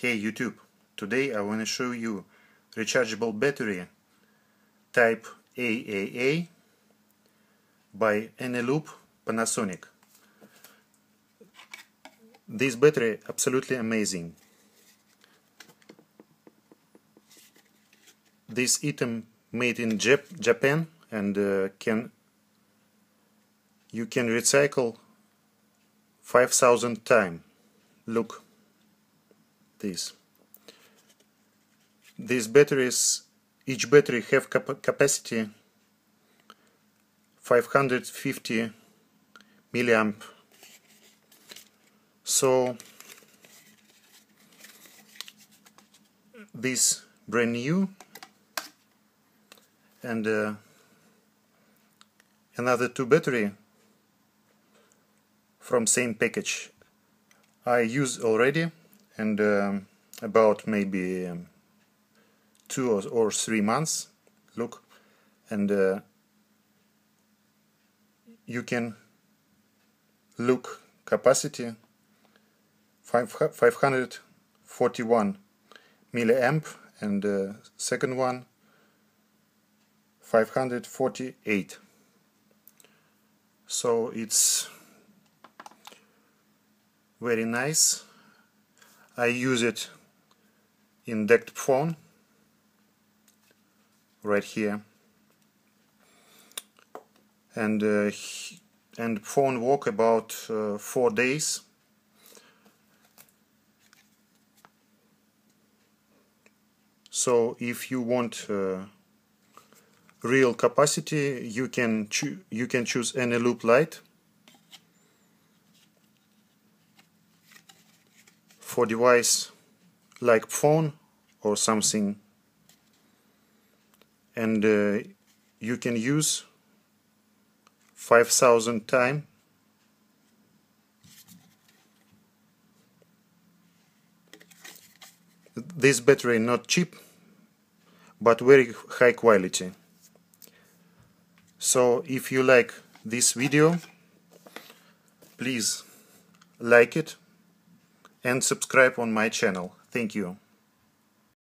Hey YouTube, today I want to show you rechargeable battery type AAA by Eneloop Panasonic. This battery absolutely amazing. This item made in Jap Japan and uh, can you can recycle 5000 times. Look this. These batteries, each battery have cap capacity 550 milliamp. So this brand new and uh, another two battery from same package I use already and um, about maybe um, two or, or, three months look and uh, you can look capacity 5, 541 milliamp and uh, second one 548 so it's very nice I use it in DECT phone right here. And uh, and phone walk about uh, four days. So if you want uh, real capacity you can you can choose Eneloop Lite for device like phone or something. And uh, you can use 5000 time. This battery not cheap but very high quality. So if you like this video please like it and subscribe on my channel. Thank you.